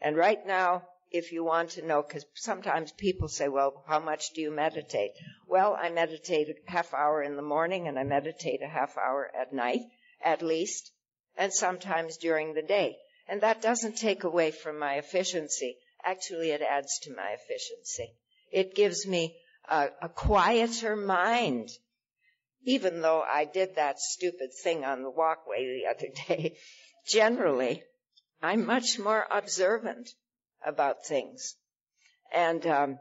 And right now, if you want to know, because sometimes people say, well, how much do you meditate? Well, I meditate a half hour in the morning and I meditate a half hour at night, at least, and sometimes during the day. And that doesn't take away from my efficiency. Actually, it adds to my efficiency. It gives me a, a quieter mind. Even though I did that stupid thing on the walkway the other day, (laughs) generally, I'm much more observant about things. And um,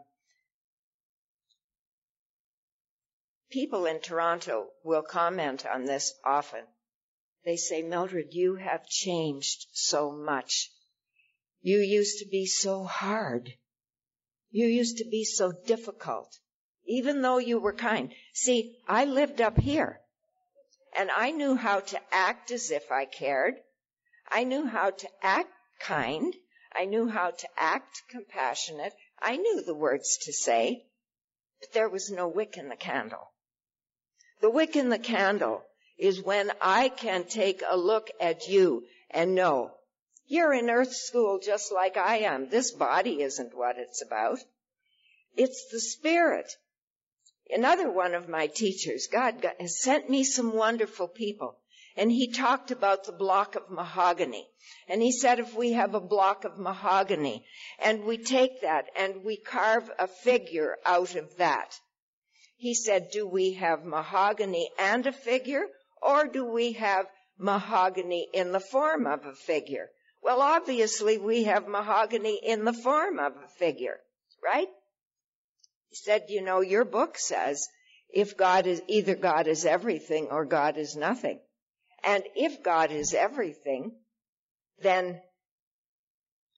people in Toronto will comment on this often. They say, Mildred, you have changed so much. You used to be so hard. You used to be so difficult, even though you were kind. See, I lived up here and I knew how to act as if I cared. I knew how to act kind. I knew how to act compassionate. I knew the words to say, but there was no wick in the candle. The wick in the candle is when I can take a look at you and know you're in earth school just like I am. This body isn't what it's about. It's the spirit. Another one of my teachers, God has sent me some wonderful people and he talked about the block of mahogany. And he said if we have a block of mahogany and we take that and we carve a figure out of that, he said, do we have mahogany and a figure or do we have mahogany in the form of a figure? Well, obviously we have mahogany in the form of a figure, right? He said, you know, your book says if God is, either God is everything or God is nothing. And if God is everything, then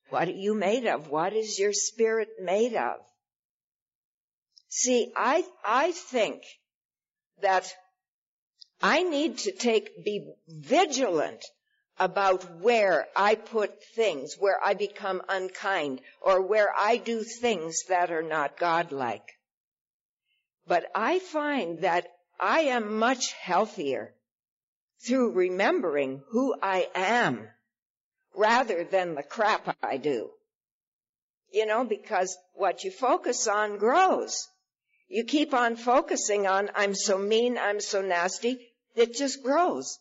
what are you made of? What is your spirit made of? See, I, I think that I need to take, be vigilant about where I put things, where I become unkind, or where I do things that are not godlike. But I find that I am much healthier through remembering who I am rather than the crap I do. You know, because what you focus on grows. You keep on focusing on, I'm so mean, I'm so nasty, it just grows.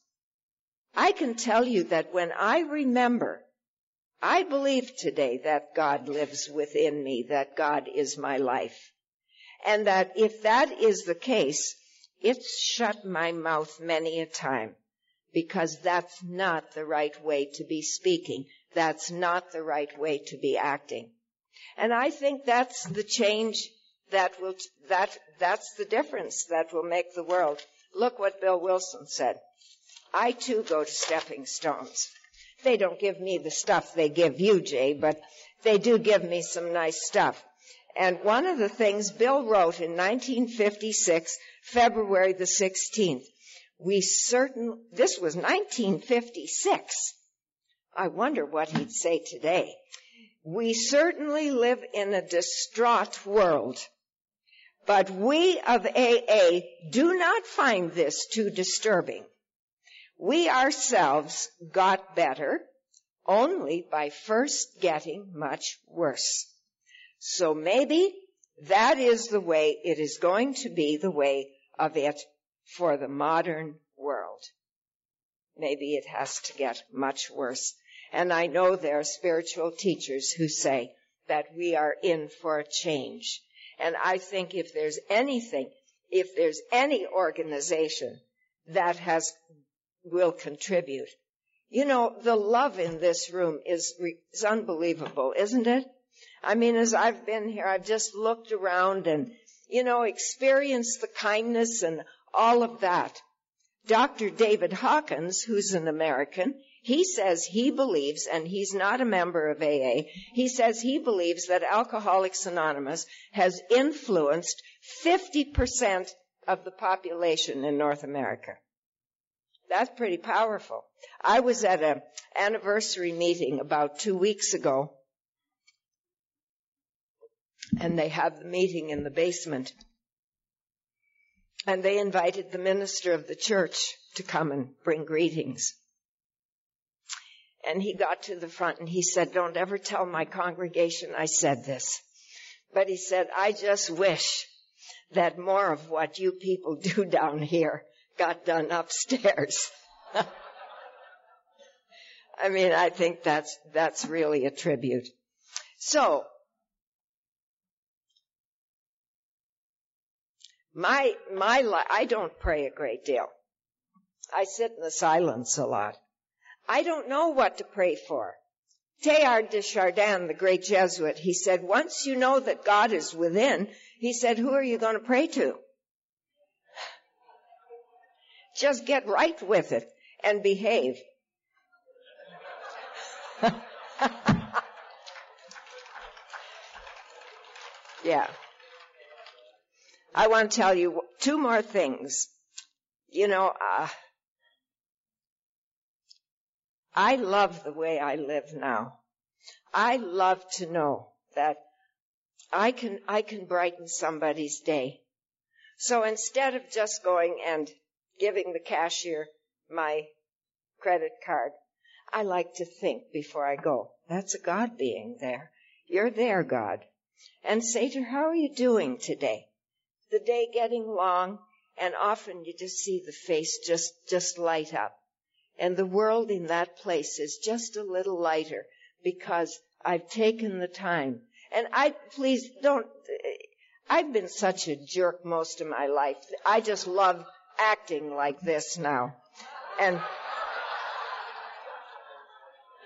I can tell you that when I remember, I believe today that God lives within me, that God is my life. And that if that is the case, it's shut my mouth many a time because that's not the right way to be speaking. That's not the right way to be acting. And I think that's the change that will, that, that's the difference that will make the world. Look what Bill Wilson said. I too go to stepping stones. They don't give me the stuff they give you, Jay, but they do give me some nice stuff. And one of the things Bill wrote in 1956, February the 16th, we certain, this was 1956. I wonder what he'd say today. We certainly live in a distraught world, but we of AA do not find this too disturbing. We ourselves got better only by first getting much worse. So maybe that is the way it is going to be the way of it for the modern world. Maybe it has to get much worse. And I know there are spiritual teachers who say that we are in for a change. And I think if there's anything, if there's any organization that has, will contribute, you know, the love in this room is, is unbelievable, isn't it? I mean, as I've been here, I've just looked around and, you know, experienced the kindness and all of that. Dr. David Hawkins, who's an American, he says he believes, and he's not a member of AA, he says he believes that Alcoholics Anonymous has influenced 50% of the population in North America. That's pretty powerful. I was at an anniversary meeting about two weeks ago, and they have the meeting in the basement and they invited the minister of the church to come and bring greetings. And he got to the front and he said, don't ever tell my congregation I said this. But he said, I just wish that more of what you people do down here got done upstairs. (laughs) I mean, I think that's, that's really a tribute. So, My, my, I don't pray a great deal. I sit in the silence a lot. I don't know what to pray for. Teilhard de Chardin, the great Jesuit, he said, once you know that God is within, he said, who are you going to pray to? Just get right with it and behave. (laughs) yeah. I want to tell you two more things. You know, uh, I love the way I live now. I love to know that I can, I can brighten somebody's day. So instead of just going and giving the cashier my credit card, I like to think before I go. That's a God being there. You're there, God. And say to her, how are you doing today? the day getting long, and often you just see the face just, just light up. And the world in that place is just a little lighter because I've taken the time. And I, please don't, I've been such a jerk most of my life. I just love acting like this now. And,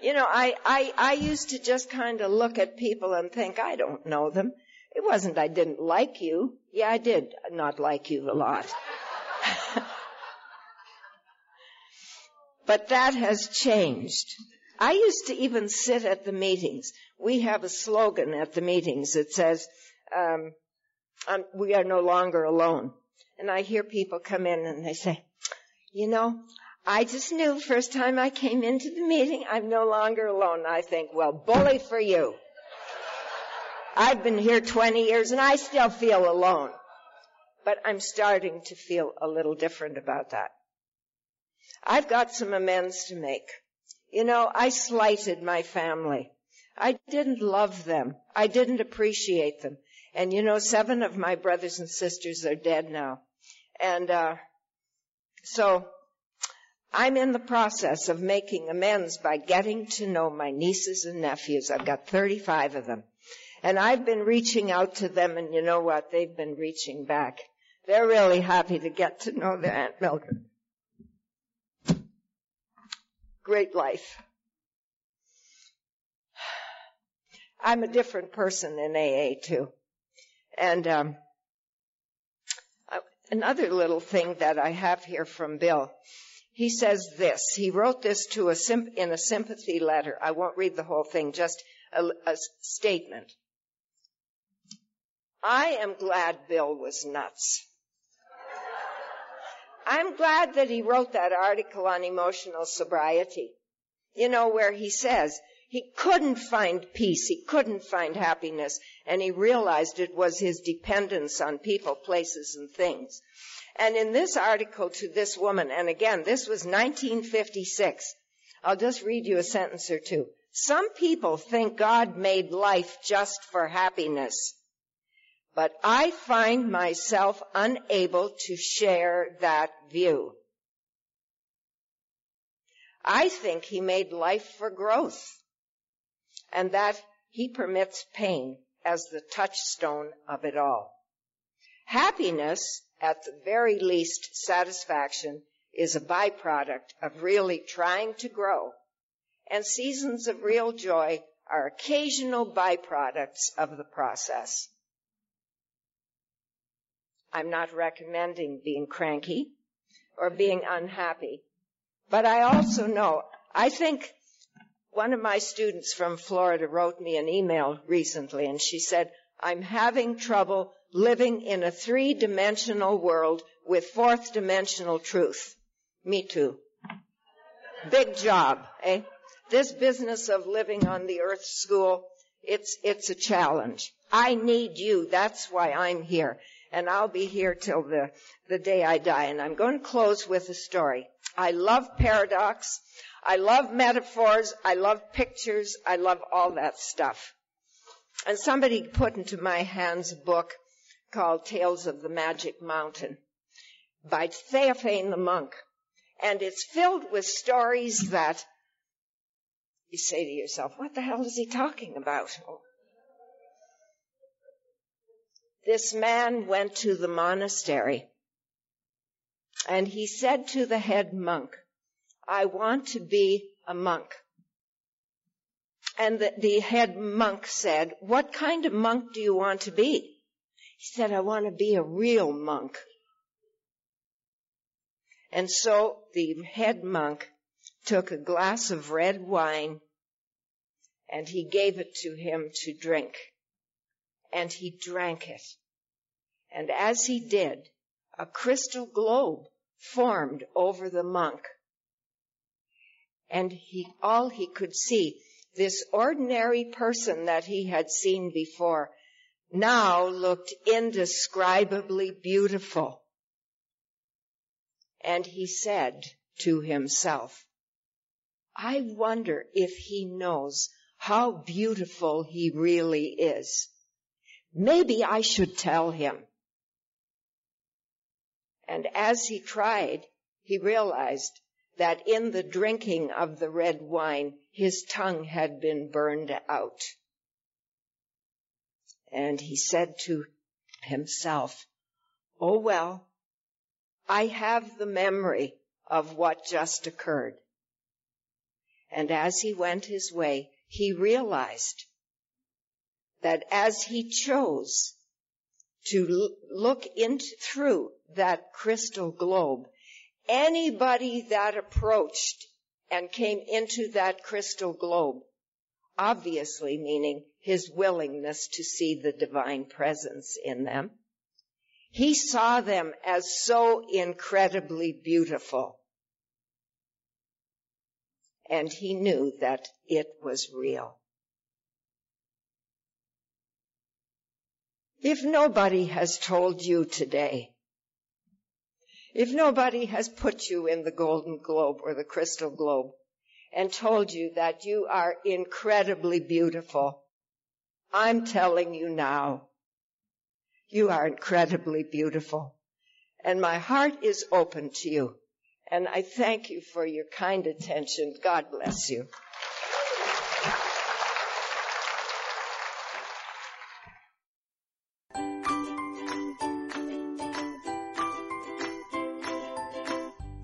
you know, I, I, I used to just kind of look at people and think, I don't know them. It wasn't I didn't like you. Yeah, I did not like you a lot. But that has changed. I used to even sit at the meetings. We have a slogan at the meetings that says, um, we are no longer alone. And I hear people come in and they say, you know, I just knew the first time I came into the meeting, I'm no longer alone. I think, well, bully for you. I've been here 20 years and I still feel alone. But I'm starting to feel a little different about that. I've got some amends to make. You know, I slighted my family. I didn't love them. I didn't appreciate them. And you know, seven of my brothers and sisters are dead now. And, uh, so I'm in the process of making amends by getting to know my nieces and nephews. I've got 35 of them. And I've been reaching out to them and you know what? They've been reaching back. They're really happy to get to know their Aunt Mildred. Great life. I'm a different person in AA too. And um, another little thing that I have here from Bill. He says this. He wrote this to a in a sympathy letter. I won't read the whole thing, just a, a statement. I am glad Bill was nuts. I'm glad that he wrote that article on emotional sobriety. You know, where he says he couldn't find peace, he couldn't find happiness, and he realized it was his dependence on people, places, and things. And in this article to this woman, and again, this was 1956, I'll just read you a sentence or two. Some people think God made life just for happiness but I find myself unable to share that view. I think he made life for growth and that he permits pain as the touchstone of it all. Happiness, at the very least satisfaction, is a byproduct of really trying to grow, and seasons of real joy are occasional byproducts of the process. I'm not recommending being cranky or being unhappy, but I also know, I think one of my students from Florida wrote me an email recently and she said, I'm having trouble living in a three dimensional world with fourth dimensional truth. Me too. Big job, eh? This business of living on the earth school, it's, it's a challenge. I need you. That's why I'm here. And I'll be here till the, the day I die. And I'm going to close with a story. I love paradox. I love metaphors. I love pictures. I love all that stuff. And somebody put into my hands a book called Tales of the Magic Mountain by Theophane the monk. And it's filled with stories that you say to yourself, what the hell is he talking about? This man went to the monastery and he said to the head monk, I want to be a monk. And the, the, head monk said, what kind of monk do you want to be? He said, I want to be a real monk. And so the head monk took a glass of red wine and he gave it to him to drink. And he drank it. And as he did, a crystal globe formed over the monk. And he, all he could see, this ordinary person that he had seen before, now looked indescribably beautiful. And he said to himself, I wonder if he knows how beautiful he really is. Maybe I should tell him. And as he tried, he realized that in the drinking of the red wine, his tongue had been burned out. And he said to himself, Oh well, I have the memory of what just occurred. And as he went his way, he realized that as he chose to look into, through that crystal globe, anybody that approached and came into that crystal globe, obviously meaning his willingness to see the divine presence in them, he saw them as so incredibly beautiful. And he knew that it was real. If nobody has told you today, if nobody has put you in the golden globe or the crystal globe and told you that you are incredibly beautiful, I'm telling you now, you are incredibly beautiful. And my heart is open to you. And I thank you for your kind attention. God bless you.